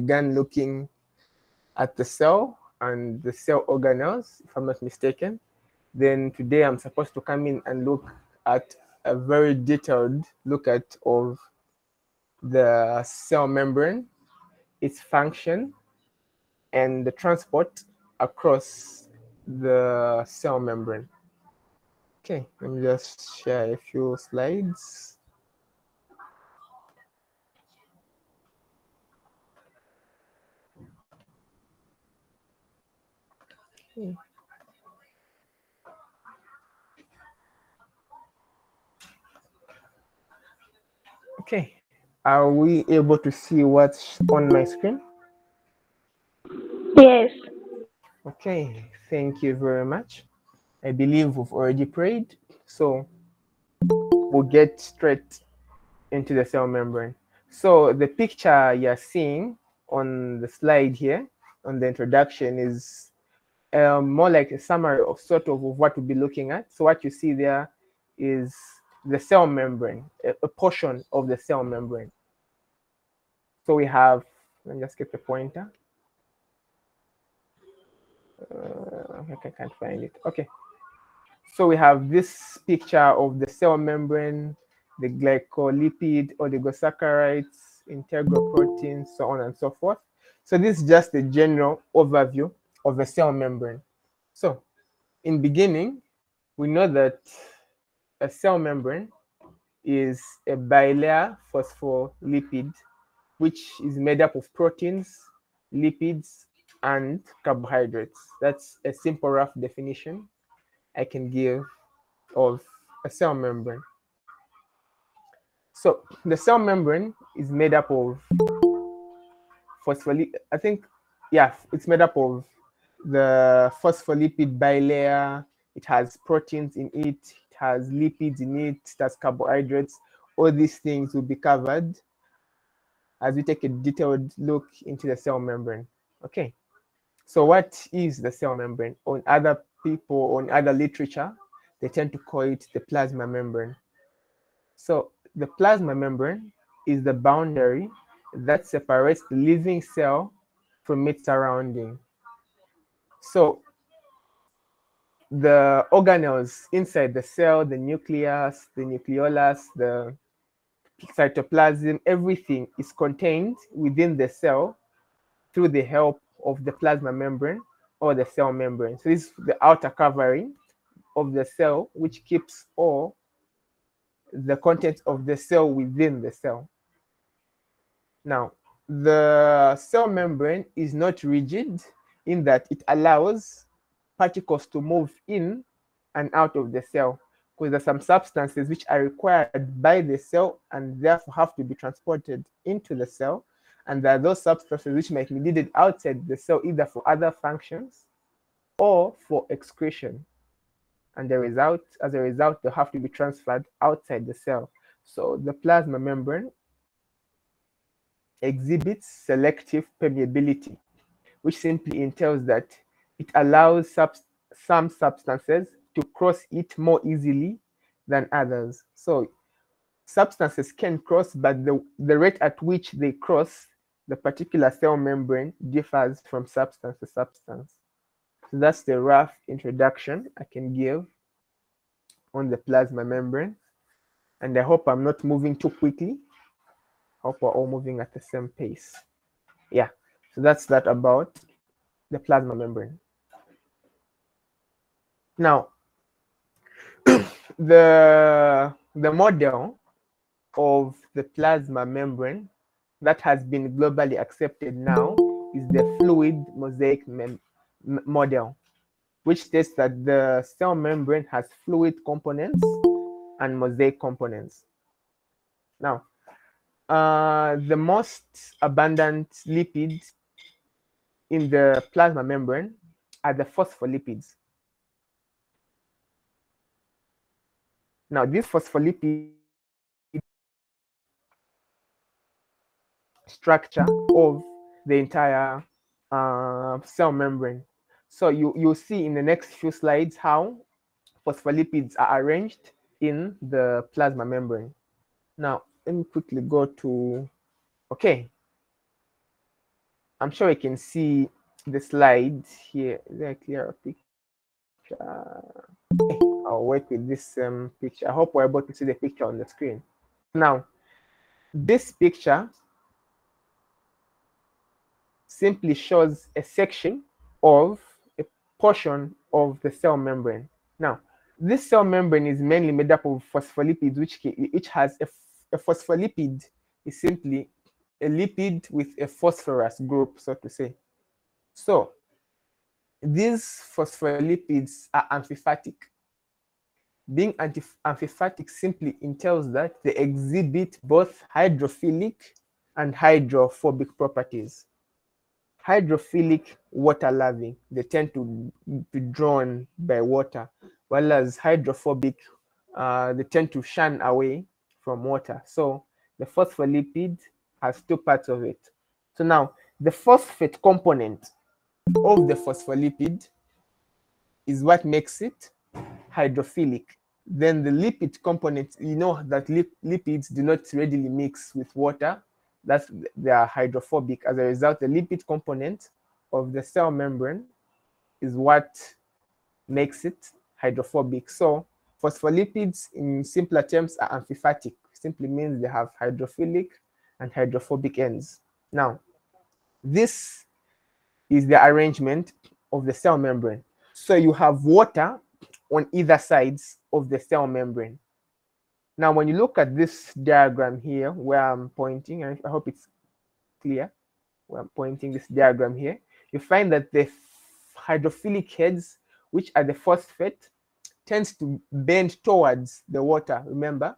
began looking at the cell and the cell organelles, if I'm not mistaken. Then today I'm supposed to come in and look at a very detailed look at of the cell membrane, its function, and the transport across the cell membrane. Okay, let me just share a few slides. Okay. Okay, are we able to see what's on my screen? Yes. Okay, thank you very much. I believe we've already prayed, so we'll get straight into the cell membrane. So the picture you're seeing on the slide here, on the introduction, is um, more like a summary of sort of what we'll be looking at. So what you see there is the cell membrane, a, a portion of the cell membrane. So we have, let me just get the pointer. Uh, I can't find it. Okay. So we have this picture of the cell membrane, the glycolipid, oligosaccharides, integral proteins, so on and so forth. So this is just a general overview of the cell membrane. So in beginning, we know that a cell membrane is a bilayer phospholipid, which is made up of proteins, lipids, and carbohydrates. That's a simple rough definition I can give of a cell membrane. So the cell membrane is made up of phospholipid, I think, yeah, it's made up of the phospholipid bilayer. It has proteins in it, it has lipids in it, it has carbohydrates. All these things will be covered as we take a detailed look into the cell membrane. Okay, so what is the cell membrane? On other people, on other literature, they tend to call it the plasma membrane. So the plasma membrane is the boundary that separates the living cell from its surrounding. So the organelles inside the cell, the nucleus, the nucleolus, the cytoplasm, everything is contained within the cell through the help of the plasma membrane or the cell membrane. So this is the outer covering of the cell, which keeps all the contents of the cell within the cell. Now, the cell membrane is not rigid in that it allows particles to move in and out of the cell because there are some substances which are required by the cell and therefore have to be transported into the cell. And there are those substances which might be needed outside the cell either for other functions or for excretion. And the result, as a result, they have to be transferred outside the cell. So the plasma membrane exhibits selective permeability, which simply entails that it allows some substances to cross it more easily than others. So substances can cross, but the, the rate at which they cross the particular cell membrane differs from substance to substance. So that's the rough introduction I can give on the plasma membrane. And I hope I'm not moving too quickly. hope we're all moving at the same pace. Yeah, so that's that about the plasma membrane. Now, the, the model of the plasma membrane that has been globally accepted now is the fluid mosaic model, which states that the cell membrane has fluid components and mosaic components. Now, uh, the most abundant lipids in the plasma membrane are the phospholipids. Now, this phospholipid structure of the entire uh, cell membrane. So you, you'll see in the next few slides how phospholipids are arranged in the plasma membrane. Now, let me quickly go to, okay. I'm sure you can see the slide here. Is there a clearer picture? I'll work with this um, picture. I hope we're able to see the picture on the screen. Now, this picture simply shows a section of a portion of the cell membrane. Now, this cell membrane is mainly made up of phospholipids, which, which has a, a phospholipid is simply a lipid with a phosphorus group, so to say. So these phospholipids are amphiphatic. Being amphiphatic simply entails that they exhibit both hydrophilic and hydrophobic properties. Hydrophilic, water loving, they tend to be drawn by water, whereas hydrophobic, uh, they tend to shun away from water. So the phospholipid has two parts of it. So now the phosphate component of the phospholipid is what makes it hydrophilic. Then the lipid component, you know that lip lipids do not readily mix with water. That's they are hydrophobic. As a result, the lipid component of the cell membrane is what makes it hydrophobic. So phospholipids in simpler terms are amphiphatic, Simply means they have hydrophilic and hydrophobic ends. Now, this is the arrangement of the cell membrane. So you have water on either sides of the cell membrane. Now, when you look at this diagram here, where I'm pointing, and I hope it's clear, where I'm pointing this diagram here, you find that the hydrophilic heads, which are the phosphate, tends to bend towards the water, remember?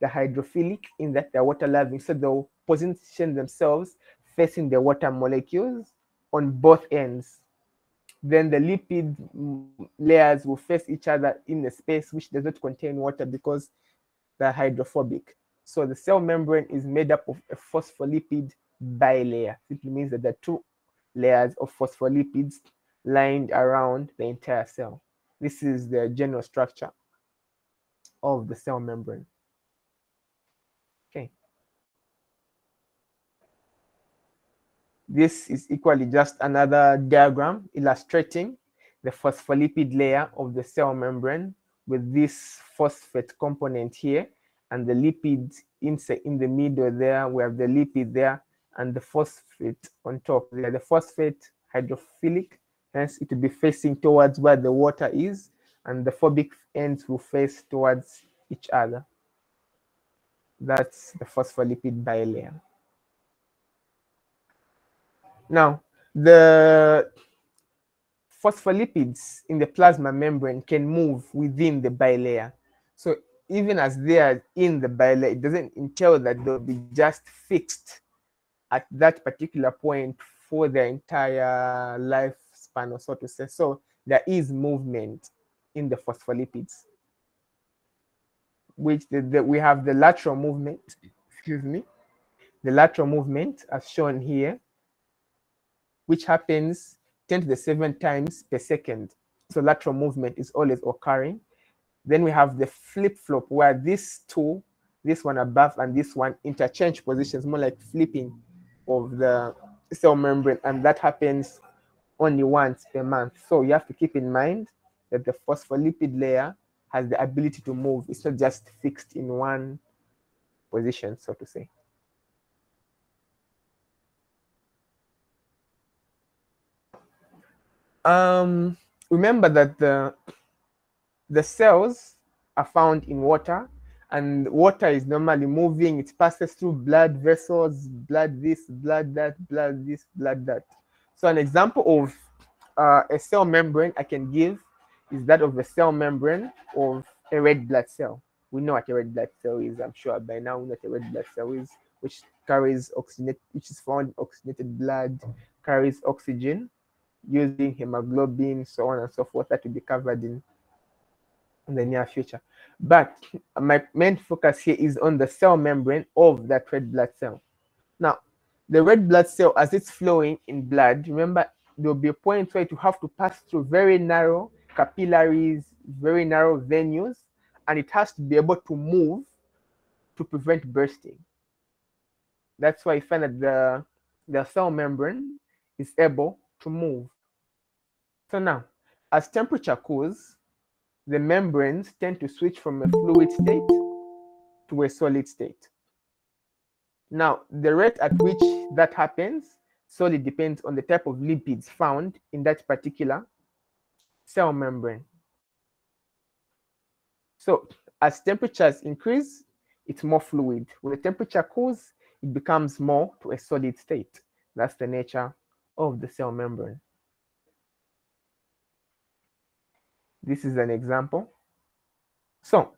The hydrophilic in that they're water loving, so they'll position themselves facing the water molecules on both ends. Then the lipid layers will face each other in a space which does not contain water because they're hydrophobic. So the cell membrane is made up of a phospholipid bilayer. It means that there are two layers of phospholipids lined around the entire cell. This is the general structure of the cell membrane. This is equally just another diagram illustrating the phospholipid layer of the cell membrane with this phosphate component here and the lipid in the middle there. We have the lipid there and the phosphate on top there. The phosphate hydrophilic, hence it will be facing towards where the water is, and the phobic ends will face towards each other. That's the phospholipid bilayer. Now, the phospholipids in the plasma membrane can move within the bilayer. So even as they are in the bilayer, it doesn't entail that they'll be just fixed at that particular point for their entire lifespan, or so to say. So there is movement in the phospholipids, which the, the, we have the lateral movement, excuse me, the lateral movement as shown here, which happens 10 to the 7 times per second. So lateral movement is always occurring. Then we have the flip-flop where these two, this one above and this one interchange positions, more like flipping of the cell membrane, and that happens only once per month. So you have to keep in mind that the phospholipid layer has the ability to move. It's not just fixed in one position, so to say. Um, remember that the the cells are found in water and water is normally moving. It passes through blood vessels blood this blood that blood this blood that. So an example of uh, a cell membrane i can give is that of the cell membrane of a red blood cell. We know what a red blood cell is i'm sure by now we know what a red blood cell is which carries oxygen which is found in oxygenated blood carries oxygen using hemoglobin, so on and so forth, that will be covered in, in the near future. But my main focus here is on the cell membrane of that red blood cell. Now, the red blood cell, as it's flowing in blood, remember, there'll be a point where it will have to pass through very narrow capillaries, very narrow venules, and it has to be able to move to prevent bursting. That's why you find that the, the cell membrane is able to move. So now, as temperature cools, the membranes tend to switch from a fluid state to a solid state. Now, the rate at which that happens solely depends on the type of lipids found in that particular cell membrane. So as temperatures increase, it's more fluid. When the temperature cools, it becomes more to a solid state. That's the nature of the cell membrane. This is an example. So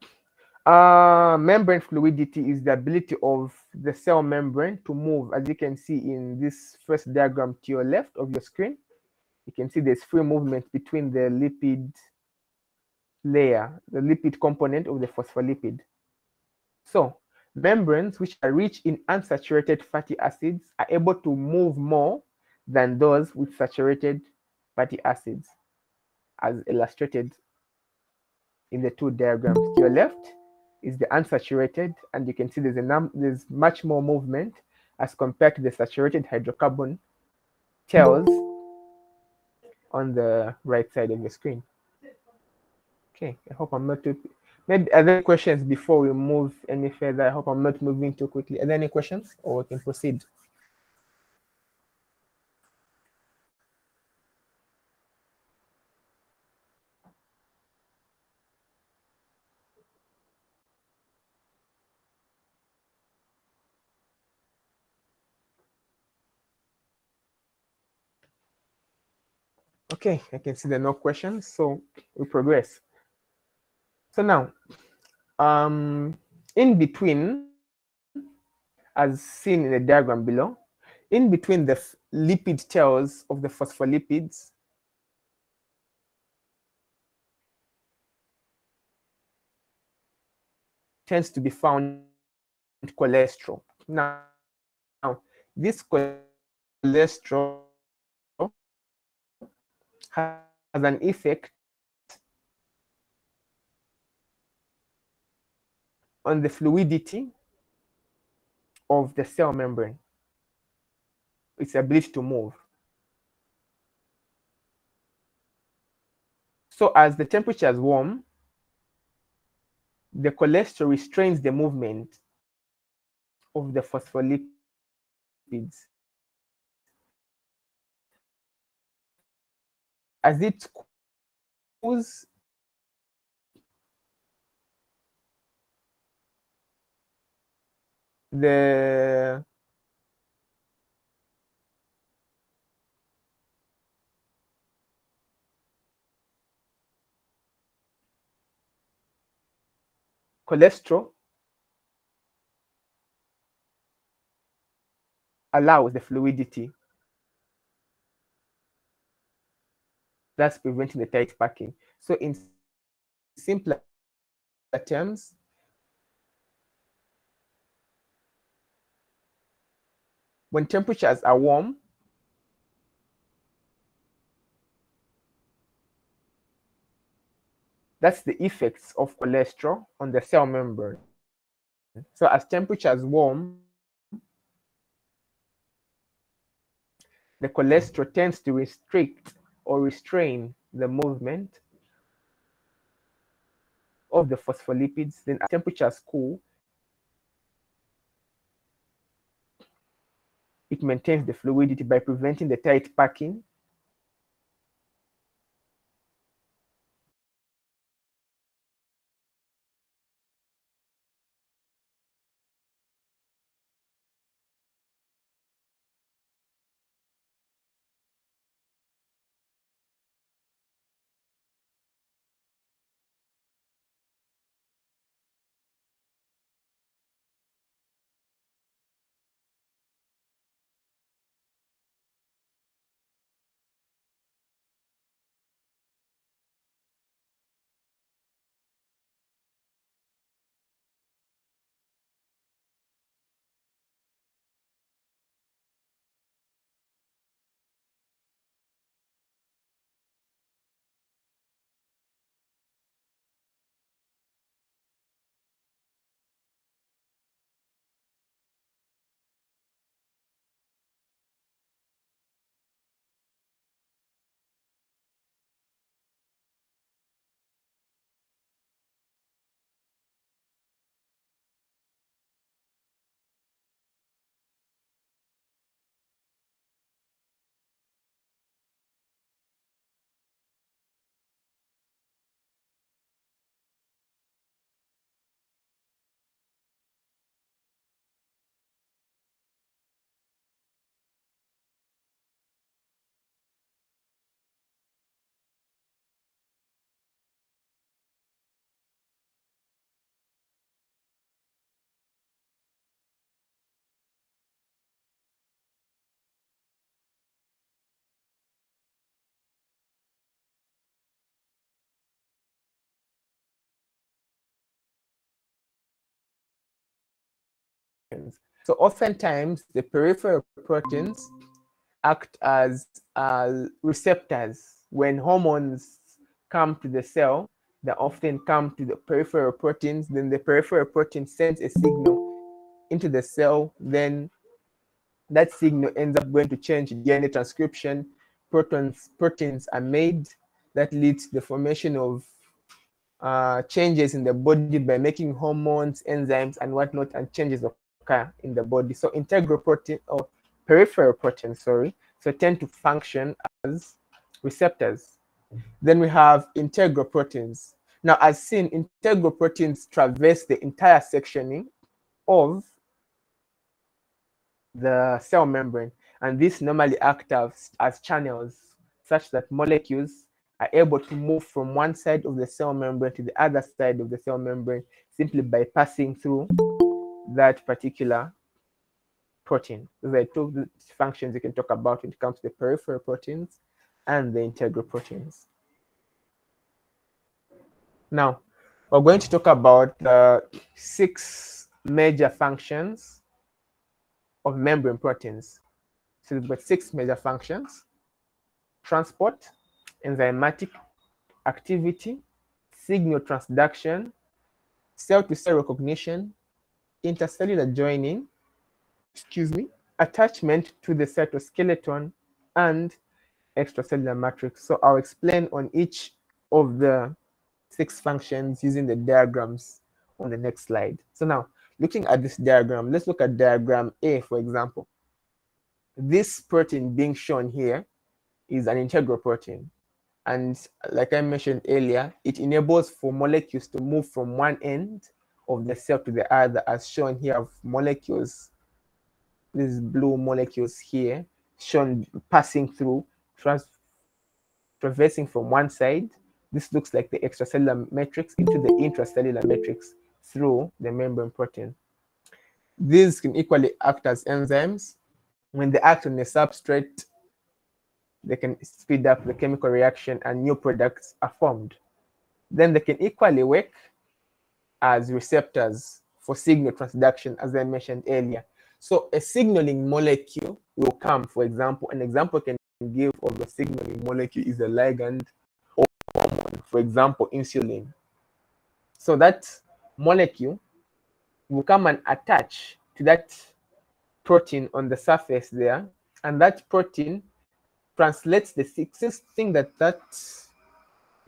uh, membrane fluidity is the ability of the cell membrane to move, as you can see in this first diagram to your left of your screen. You can see there's free movement between the lipid layer, the lipid component of the phospholipid. So membranes which are rich in unsaturated fatty acids are able to move more than those with saturated fatty acids, as illustrated in the two diagrams to your left is the unsaturated, and you can see there's a there's much more movement as compared to the saturated hydrocarbon tails on the right side of the screen. Okay, I hope I'm not too maybe other questions before we move any further. I hope I'm not moving too quickly. Are there any questions or we can proceed? Okay, I can see there no questions, so we progress. So now, um, in between, as seen in the diagram below, in between the lipid tails of the phospholipids, tends to be found cholesterol. Now, now this cholesterol has an effect on the fluidity of the cell membrane, its ability to move. So as the temperature is warm, the cholesterol restrains the movement of the phospholipids. As it cools, the cholesterol allows the fluidity that's preventing the tight packing. So in simpler terms, when temperatures are warm, that's the effects of cholesterol on the cell membrane. So as temperatures warm, the cholesterol tends to restrict or restrain the movement of the phospholipids. Then at temperatures cool, it maintains the fluidity by preventing the tight packing So oftentimes the peripheral proteins act as uh, receptors. When hormones come to the cell, they often come to the peripheral proteins. Then the peripheral protein sends a signal into the cell. Then that signal ends up going to change DNA transcription. Proteins, proteins are made that leads to the formation of uh, changes in the body by making hormones, enzymes, and whatnot, and changes occur in the body. So integral protein or peripheral proteins, sorry, so tend to function as receptors. Then we have integral proteins. Now, as seen, integral proteins traverse the entire sectioning of the cell membrane, and these normally act as, as channels such that molecules are able to move from one side of the cell membrane to the other side of the cell membrane simply by passing through that particular protein. There are two functions you can talk about when it comes to the peripheral proteins and the integral proteins. Now, we're going to talk about the six major functions of membrane proteins. So we've got six major functions. Transport, enzymatic activity, signal transduction, cell-to-cell recognition, intercellular joining, excuse me, attachment to the cytoskeleton, and extracellular matrix. So I'll explain on each of the six functions using the diagrams on the next slide. So now, looking at this diagram, let's look at diagram A, for example. This protein being shown here is an integral protein. And like I mentioned earlier, it enables for molecules to move from one end of the cell to the other, as shown here of molecules, these blue molecules here, shown passing through, trans traversing from one side. This looks like the extracellular matrix into the intracellular matrix through the membrane protein. These can equally act as enzymes. When they act on the substrate, they can speed up the chemical reaction and new products are formed. Then they can equally work as receptors for signal transduction, as I mentioned earlier. So a signaling molecule will come, for example, an example can give of the signaling molecule is a ligand or hormone, for example, insulin. So that molecule will come and attach to that protein on the surface there, and that protein translates the sixth thing that that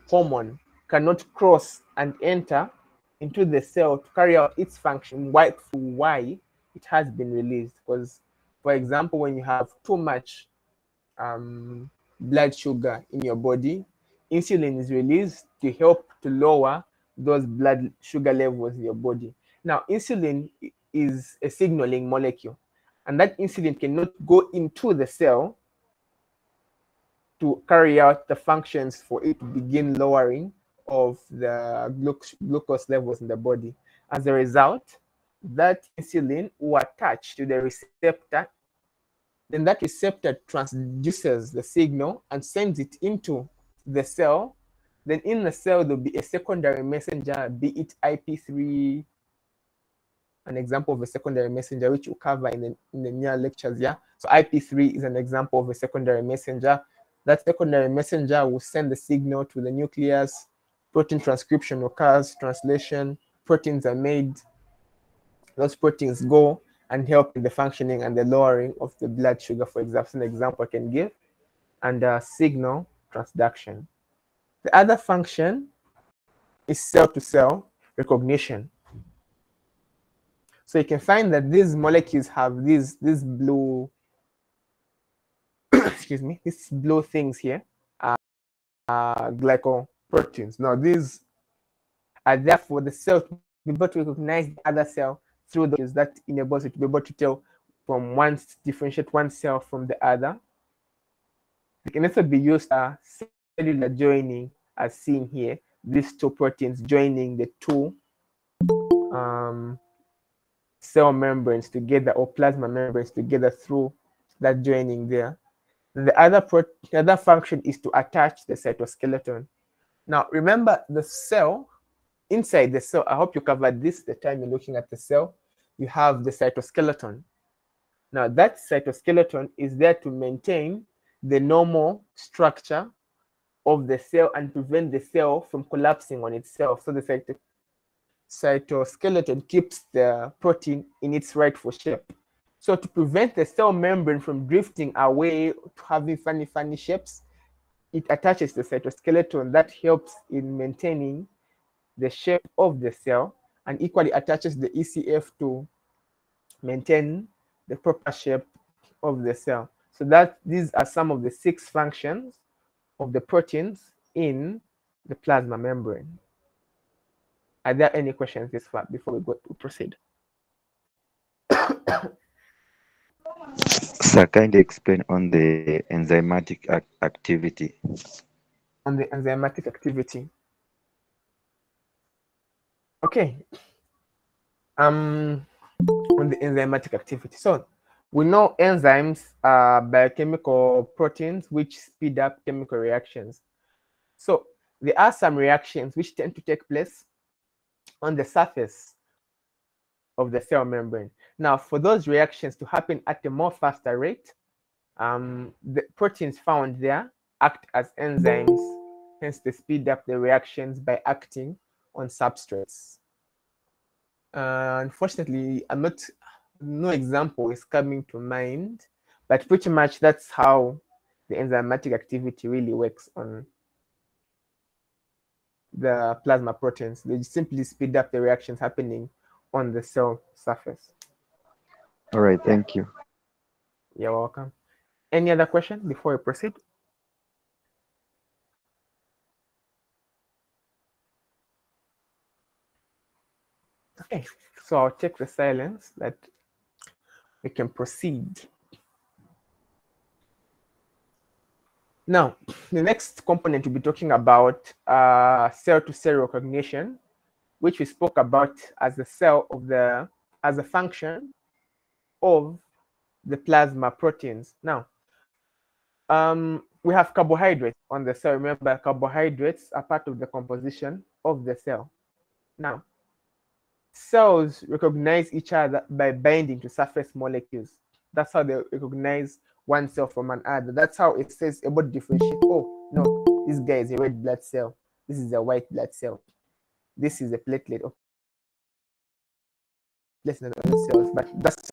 hormone cannot cross and enter into the cell to carry out its function why why it has been released. Because for example when you have too much um, blood sugar in your body insulin is released to help to lower those blood sugar levels in your body. Now insulin is a signaling molecule and that insulin cannot go into the cell to carry out the functions for it to begin lowering of the glucose levels in the body. As a result, that insulin will attach to the receptor. Then that receptor transduces the signal and sends it into the cell. Then in the cell, there'll be a secondary messenger, be it IP3, an example of a secondary messenger, which we'll cover in the, in the near lectures. Yeah. So IP3 is an example of a secondary messenger. That secondary messenger will send the signal to the nucleus. Protein transcription occurs, translation, proteins are made. Those proteins go and help in the functioning and the lowering of the blood sugar, for example, an example I can give, and uh, signal transduction. The other function is cell-to-cell -cell recognition. So you can find that these molecules have these, these blue excuse me, these blue things here are, are glycoproteins. Now, these are therefore the cell to be able to recognize the other cell through those that enables it to be able to tell from one, differentiate one cell from the other. It can also be used as cellular joining, as seen here, these two proteins joining the two um, cell membranes together or plasma membranes together through that joining there. The other, pro the other function is to attach the cytoskeleton. Now, remember the cell, inside the cell, I hope you covered this the time you're looking at the cell. you have the cytoskeleton. Now, that cytoskeleton is there to maintain the normal structure of the cell and prevent the cell from collapsing on itself. So the cyto cytoskeleton keeps the protein in its rightful shape. So to prevent the cell membrane from drifting away to having funny, funny shapes, it attaches the cytoskeleton that helps in maintaining the shape of the cell and equally attaches the ECF to maintain the proper shape of the cell. So that these are some of the six functions of the proteins in the plasma membrane. Are there any questions this far before we go to proceed? Sir, kindly explain on the enzymatic ac activity. On the enzymatic activity. Okay. Um, on the enzymatic activity. So we know enzymes are biochemical proteins which speed up chemical reactions. So there are some reactions which tend to take place on the surface of the cell membrane. Now, for those reactions to happen at a more faster rate, um, the proteins found there act as enzymes, hence they speed up the reactions by acting on substrates. Uh, unfortunately, I'm not, no example is coming to mind, but pretty much that's how the enzymatic activity really works on the plasma proteins. They simply speed up the reactions happening on the cell surface. All right, thank you. You're welcome. Any other question before we proceed? Okay, so I'll check the silence that we can proceed. Now, the next component we'll be talking about uh, cell-to-cell recognition, which we spoke about as the cell of the as a function of the plasma proteins. Now, um, we have carbohydrates on the cell. Remember, carbohydrates are part of the composition of the cell. Now, cells recognize each other by binding to surface molecules. That's how they recognize one cell from another. That's how it says about differentiate. Oh, no, this guy is a red blood cell. This is a white blood cell. This is a platelet. Oh, than other cells, but that's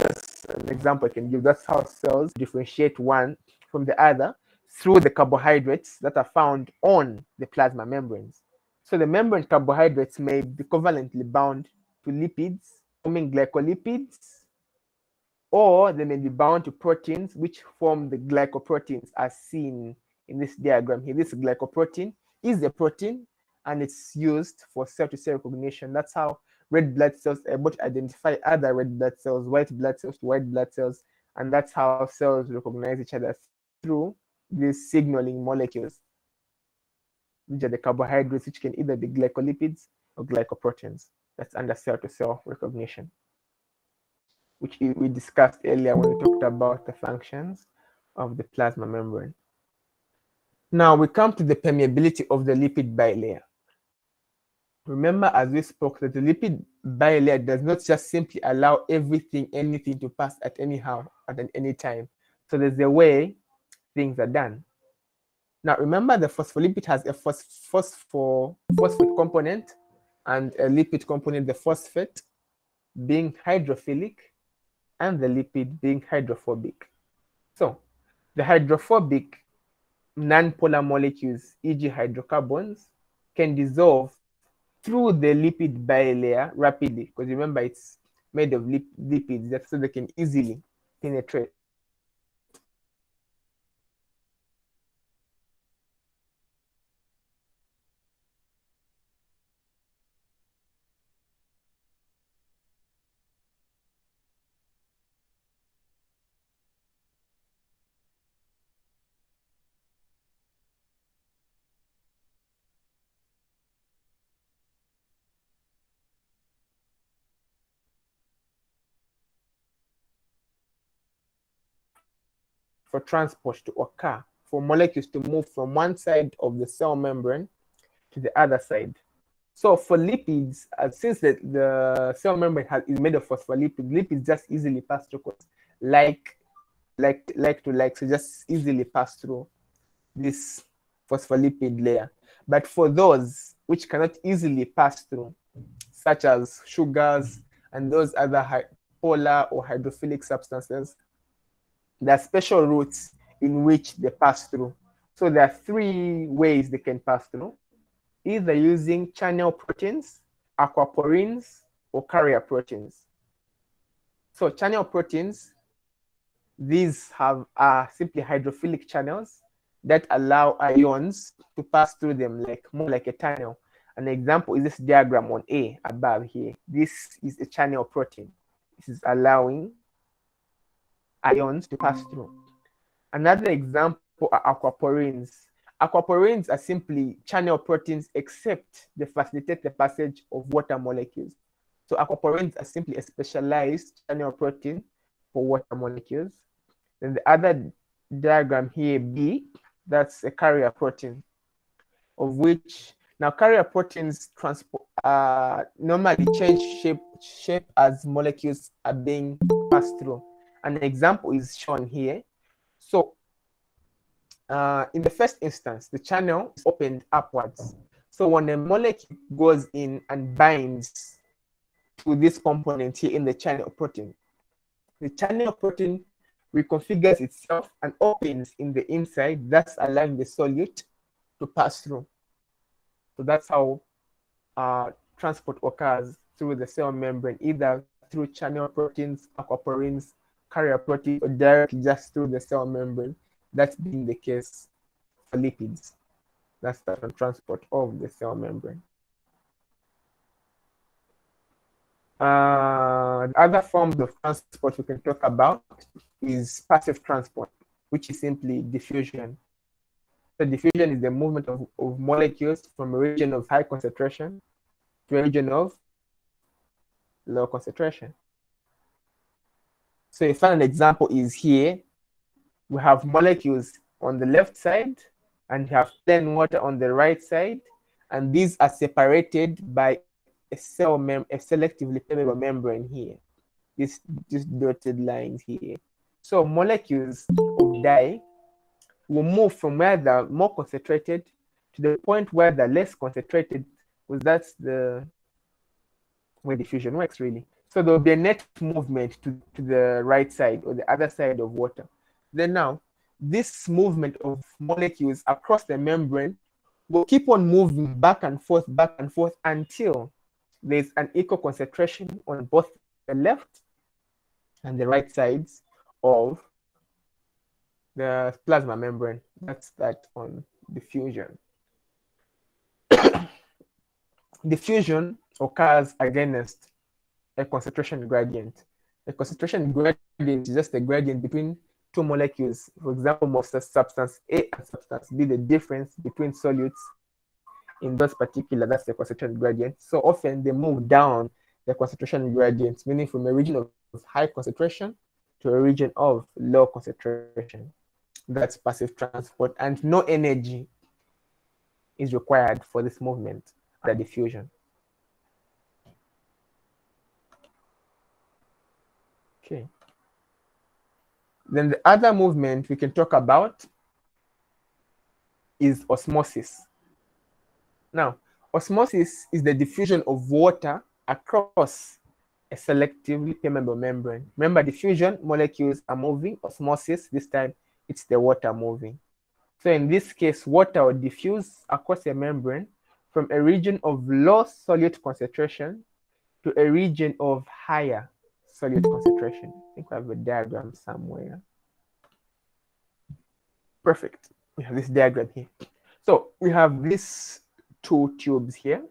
an example I can give. That's how cells differentiate one from the other through the carbohydrates that are found on the plasma membranes. So the membrane carbohydrates may be covalently bound to lipids, forming glycolipids, or they may be bound to proteins which form the glycoproteins as seen in this diagram here. This glycoprotein is the protein and it's used for cell-to-cell recognition. That's how red blood cells are able to identify other red blood cells, white blood cells to white blood cells, and that's how cells recognize each other through these signaling molecules, which are the carbohydrates, which can either be glycolipids or glycoproteins. That's under cell-to-cell recognition, which we discussed earlier when we talked about the functions of the plasma membrane. Now we come to the permeability of the lipid bilayer. Remember, as we spoke, that the lipid bilayer does not just simply allow everything, anything to pass at anyhow, at any time. So there's a way things are done. Now, remember the phospholipid has a phos phosphor phosphate component and a lipid component, the phosphate being hydrophilic and the lipid being hydrophobic. So the hydrophobic non-polar molecules, e.g. hydrocarbons, can dissolve through the lipid bilayer rapidly because remember it's made of lip lipids so they can easily penetrate. For transport to occur, for molecules to move from one side of the cell membrane to the other side. So for lipids, uh, since the, the cell membrane has, is made of phospholipids, lipids just easily pass through like like like to like, so just easily pass through this phospholipid layer. But for those which cannot easily pass through, such as sugars and those other polar or hydrophilic substances, there are special routes in which they pass through. So there are three ways they can pass through, either using channel proteins, aquaporins, or carrier proteins. So channel proteins, these have are simply hydrophilic channels that allow ions to pass through them like more like a tunnel. An example is this diagram on A above here. This is a channel protein. This is allowing ions to pass through. Another example are aquaporins. Aquaporins are simply channel proteins except they facilitate the passage of water molecules. So aquaporins are simply a specialized channel protein for water molecules. Then the other diagram here, B, that's a carrier protein, of which now carrier proteins transport uh, normally change shape shape as molecules are being passed through. An example is shown here. So uh, in the first instance, the channel is opened upwards. So when a molecule goes in and binds to this component here in the channel protein, the channel protein reconfigures itself and opens in the inside, thus allowing the solute to pass through. So that's how uh, transport occurs through the cell membrane, either through channel proteins, aquaporins, carrier protein, or directly just through the cell membrane. That's been the case for lipids. That's the transport of the cell membrane. Uh, other forms of transport we can talk about is passive transport, which is simply diffusion. So diffusion is the movement of, of molecules from a region of high concentration to a region of low concentration. So a final example is here. We have molecules on the left side and we have plain water on the right side. And these are separated by a cell mem a selectively permeable membrane here. This, this dotted lines here. So molecules of dye will move from where they're more concentrated to the point where they're less concentrated, because that's the way diffusion works really. So there'll be a net movement to, to the right side or the other side of water. Then now, this movement of molecules across the membrane will keep on moving back and forth, back and forth until there's an equal concentration on both the left and the right sides of the plasma membrane. That's that on diffusion. diffusion occurs against a concentration gradient. A concentration gradient is just a gradient between two molecules. For example, most substance A and substance B, the difference between solutes in those particular, that's the concentration gradient. So often they move down the concentration gradient, meaning from a region of high concentration to a region of low concentration. That's passive transport, and no energy is required for this movement, the diffusion. Okay. Then the other movement we can talk about is osmosis. Now, osmosis is the diffusion of water across a selectively permeable membrane. Remember, diffusion, molecules are moving. Osmosis, this time, it's the water moving. So in this case, water will diffuse across a membrane from a region of low solute concentration to a region of higher solute concentration. I think we have a diagram somewhere. Perfect. We have this diagram here. So we have these two tubes here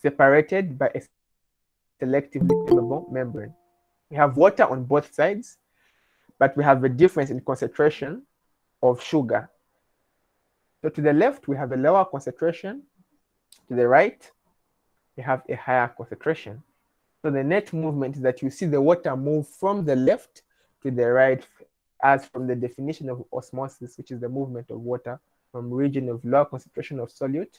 separated by a selectively permeable membrane. We have water on both sides, but we have a difference in concentration of sugar. So to the left, we have a lower concentration. To the right, we have a higher concentration. So the net movement is that you see the water move from the left to the right as from the definition of osmosis, which is the movement of water from region of low concentration of solute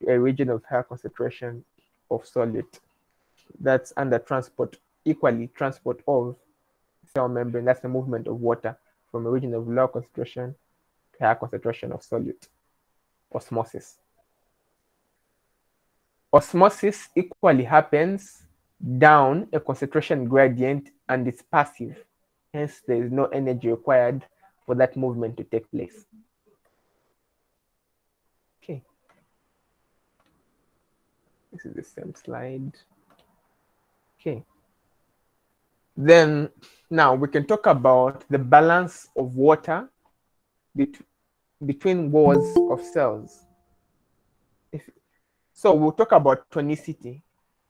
to a region of higher concentration of solute. That's under transport, equally transport of cell membrane. That's the movement of water from a region of low concentration to higher concentration of solute. Osmosis. Osmosis equally happens down a concentration gradient and it's passive. Hence, there is no energy required for that movement to take place. Okay. This is the same slide. Okay. Then now we can talk about the balance of water bet between walls of cells. If, so we'll talk about tonicity.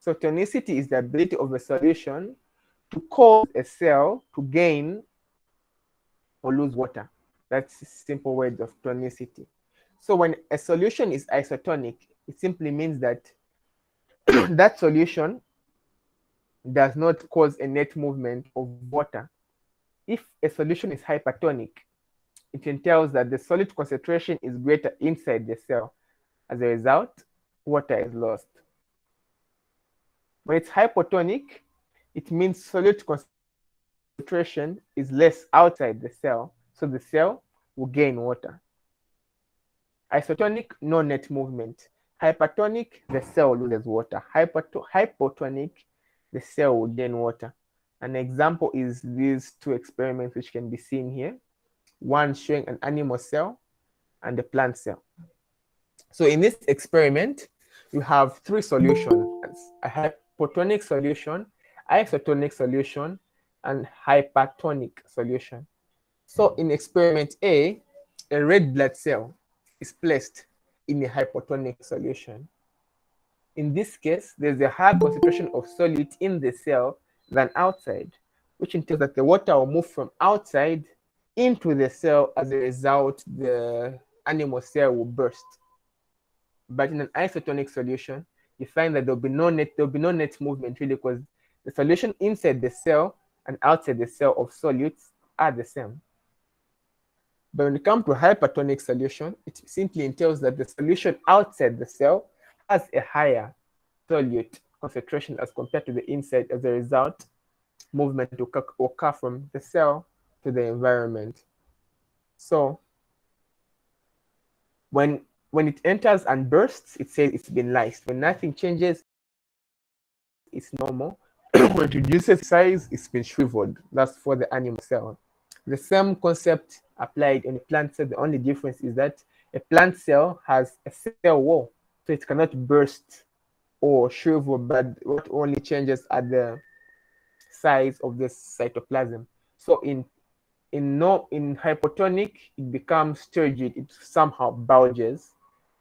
So tonicity is the ability of a solution to cause a cell to gain or lose water. That's simple words of tonicity. So when a solution is isotonic, it simply means that that solution does not cause a net movement of water. If a solution is hypertonic, it entails that the solute concentration is greater inside the cell. As a result, water is lost. When it's hypotonic, it means solute concentration is less outside the cell, so the cell will gain water. Isotonic, no net movement. Hypertonic, the cell loses water. hypotonic, the cell will gain water. An example is these two experiments which can be seen here. One showing an animal cell and a plant cell. So in this experiment, you have three solutions, a hypotonic solution, isotonic solution, and hypertonic solution. So in experiment A, a red blood cell is placed in a hypertonic solution. In this case, there's a higher concentration of solute in the cell than outside, which entails that the water will move from outside into the cell. As a result, the animal cell will burst. But in an isotonic solution, you find that there'll be no net, there'll be no net movement really because the solution inside the cell and outside the cell of solutes are the same. But when it comes to hypertonic solution, it simply entails that the solution outside the cell has a higher solute concentration as compared to the inside. As a result, movement will occur from the cell to the environment. So when when it enters and bursts, it says it's been lysed. When nothing changes, it's normal. when it reduces size, it's been shriveled. That's for the animal cell. The same concept applied in a plant cell. The only difference is that a plant cell has a cell wall, so it cannot burst or shrivel, but what only changes are the size of the cytoplasm. So in in no in hypotonic, it becomes turgid, it somehow bulges.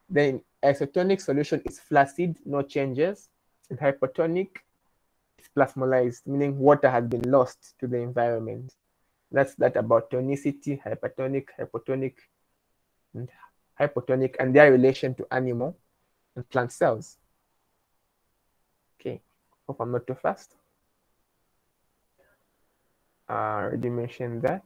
Then isotonic solution is flaccid, no changes. And hypotonic, it's plasmolysed, meaning water has been lost to the environment. That's that about tonicity, hypertonic, hypotonic, and hypotonic, and their relation to animal and plant cells. Okay, hope I'm not too fast. Uh, I already mentioned that.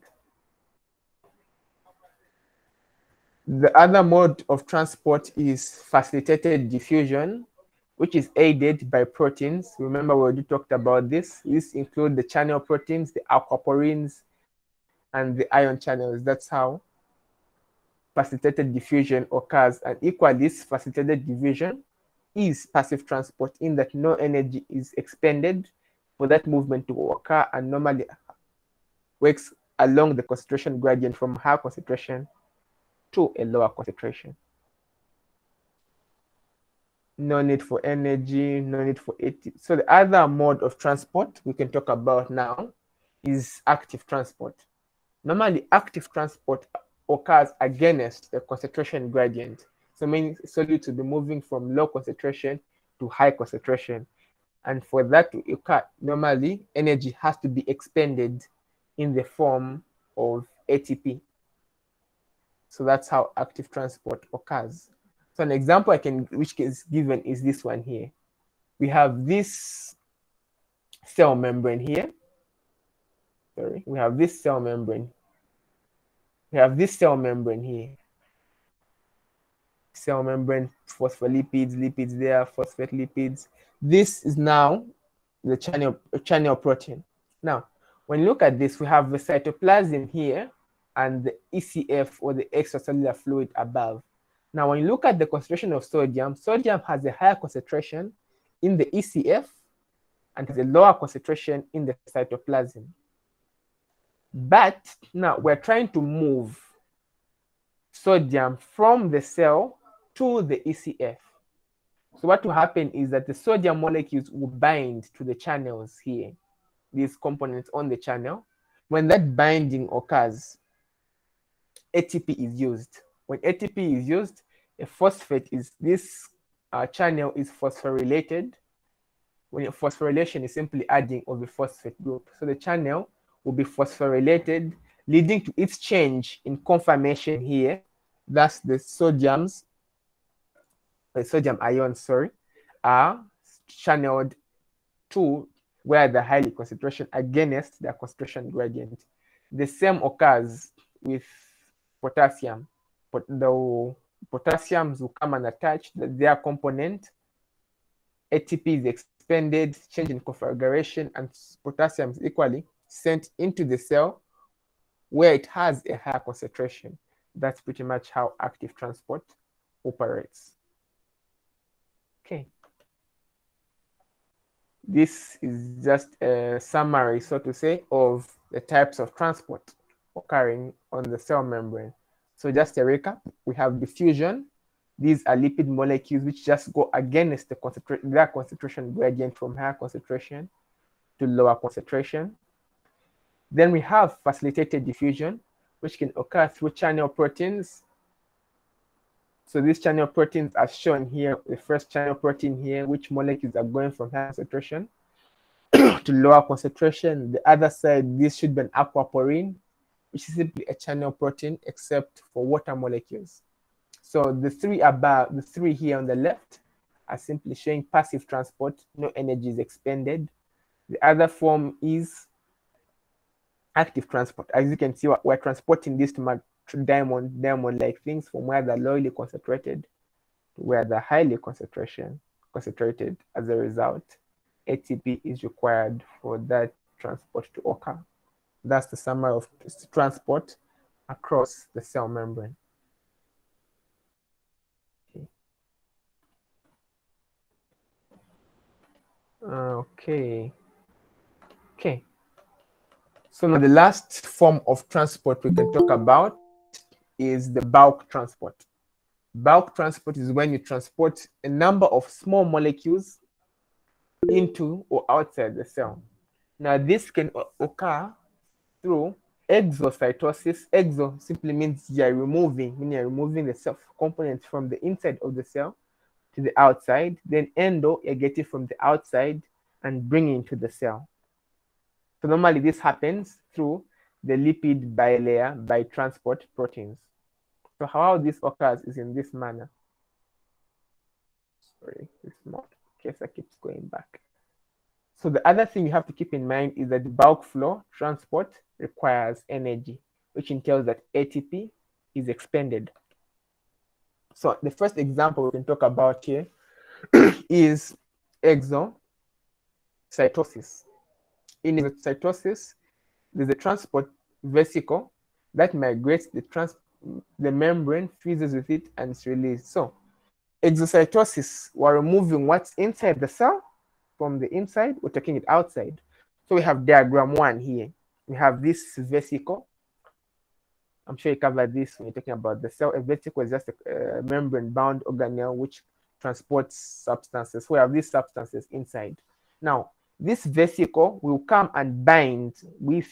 The other mode of transport is facilitated diffusion, which is aided by proteins. Remember, we already talked about this. This include the channel proteins, the aquaporins, and the ion channels. That's how facilitated diffusion occurs. And equally, this facilitated diffusion is passive transport in that no energy is expended for that movement to occur and normally works along the concentration gradient from high concentration to a lower concentration. No need for energy, no need for it. So the other mode of transport we can talk about now is active transport. Normally, active transport occurs against the concentration gradient. So meaning solute to be moving from low concentration to high concentration. And for that to occur, normally energy has to be expended in the form of ATP. So that's how active transport occurs. So an example I can, which is given is this one here. We have this cell membrane here. Sorry, we have this cell membrane. We have this cell membrane here. cell membrane, phospholipids, lipids there, phosphate lipids. This is now the channel, channel protein. Now, when you look at this, we have the cytoplasm here and the ECF or the extracellular fluid above. Now, when you look at the concentration of sodium, sodium has a higher concentration in the ECF and has a lower concentration in the cytoplasm. But now we're trying to move sodium from the cell to the ECF. So what will happen is that the sodium molecules will bind to the channels here, these components on the channel. When that binding occurs, ATP is used. When ATP is used, a phosphate is this uh, channel is phosphorylated. When phosphorylation is simply adding of a phosphate group. So the channel will be phosphorylated, leading to its change in conformation here. Thus, the sodiums, the sodium ions, sorry, are channeled to where the highly concentration against their concentration gradient. The same occurs with potassium, but the potassiums will come and attach their component. ATP is expended, change in configuration, and potassium is equally sent into the cell where it has a higher concentration. That's pretty much how active transport operates. Okay. This is just a summary, so to say, of the types of transport occurring on the cell membrane. So just a recap, we have diffusion. These are lipid molecules which just go against the concentration, their concentration gradient from higher concentration to lower concentration. Then we have facilitated diffusion, which can occur through channel proteins. So these channel proteins are shown here, the first channel protein here, which molecules are going from high concentration to lower concentration. The other side, this should be an aquaporin, which is simply a channel protein except for water molecules. So the three above, the three here on the left are simply showing passive transport, no energy is expended. The other form is active transport. As you can see, we're transporting this to diamond, diamond-like things from where they're lowly concentrated to where they're highly concentration, concentrated. As a result, ATP is required for that transport to occur. That's the summary of transport across the cell membrane. Okay. Okay. So now the last form of transport we can talk about is the bulk transport. Bulk transport is when you transport a number of small molecules into or outside the cell. Now this can occur through exocytosis. Exo simply means you're removing, meaning you're removing the cell components from the inside of the cell to the outside. Then endo, you're getting from the outside and bringing to the cell. So normally this happens through the lipid bilayer by transport proteins. So how this occurs is in this manner. Sorry, it's not case I keeps going back. So the other thing you have to keep in mind is that bulk flow transport requires energy, which entails that ATP is expended. So the first example we can talk about here is exocytosis in cytosis, there's a transport vesicle that migrates the trans the membrane, fuses with it, and it's released. So, exocytosis, we're removing what's inside the cell from the inside, we're taking it outside. So we have diagram one here. We have this vesicle. I'm sure you covered this when you're talking about the cell. A vesicle is just a, a membrane-bound organelle which transports substances. We have these substances inside. Now, this vesicle will come and bind with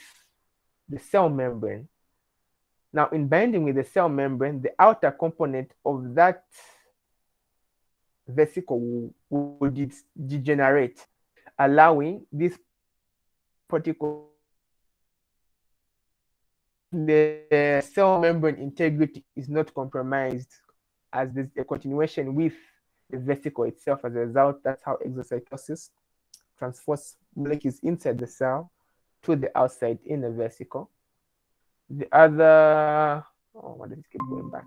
the cell membrane. Now, in binding with the cell membrane, the outer component of that vesicle will, degenerate, allowing this particular the cell membrane integrity is not compromised as there's a continuation with the vesicle itself as a result. That's how exocytosis transfers molecules inside the cell to the outside in the vesicle. The other, oh, what did it keep going back?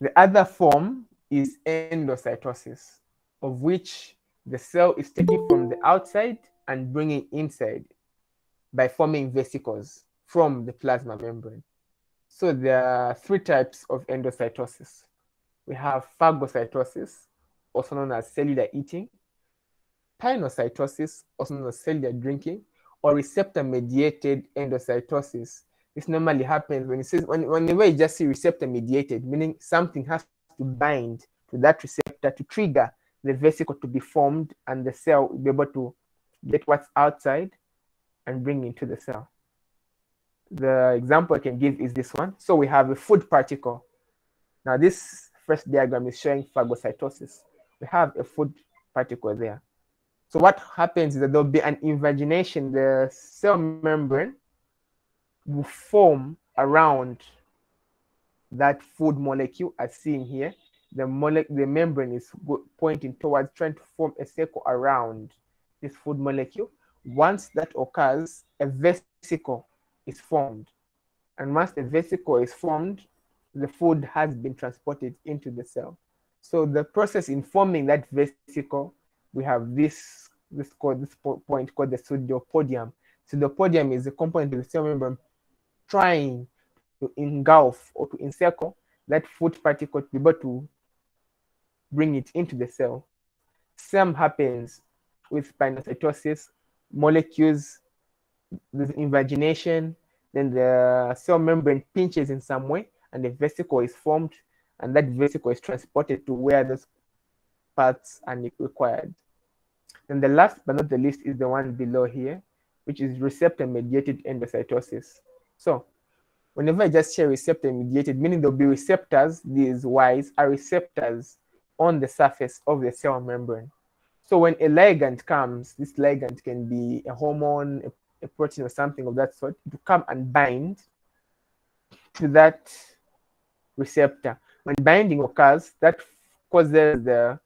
The other form is endocytosis, of which the cell is taken from the outside and bringing inside by forming vesicles from the plasma membrane. So there are three types of endocytosis. We have phagocytosis, also known as cellular eating, pinocytosis, also known as cellular drinking, or receptor-mediated endocytosis. This normally happens when it says when whenever you just see receptor-mediated, meaning something has to bind to that receptor to trigger the vesicle to be formed and the cell will be able to get what's outside and bring into the cell. The example I can give is this one. So we have a food particle. Now this first diagram is showing phagocytosis. We have a food particle there. So what happens is that there'll be an invagination. The cell membrane will form around that food molecule as seen here. The, mole the membrane is pointing towards trying to form a circle around this food molecule. Once that occurs, a vesicle is formed. And once the vesicle is formed, the food has been transported into the cell. So the process in forming that vesicle, we have this this called this point called the pseudopodium. Pseudopodium is a component of the cell membrane trying to engulf or to encircle that food particle to be able to bring it into the cell. Same happens with pinocytosis, molecules, there's invagination, then the cell membrane pinches in some way and the vesicle is formed and that vesicle is transported to where those parts are required. And the last but not the least is the one below here, which is receptor-mediated endocytosis. So whenever I just share receptor-mediated, meaning there'll be receptors, these Ys are receptors on the surface of the cell membrane. So when a ligand comes, this ligand can be a hormone, a, a protein, or something of that sort, to come and bind to that receptor. When binding occurs, that causes the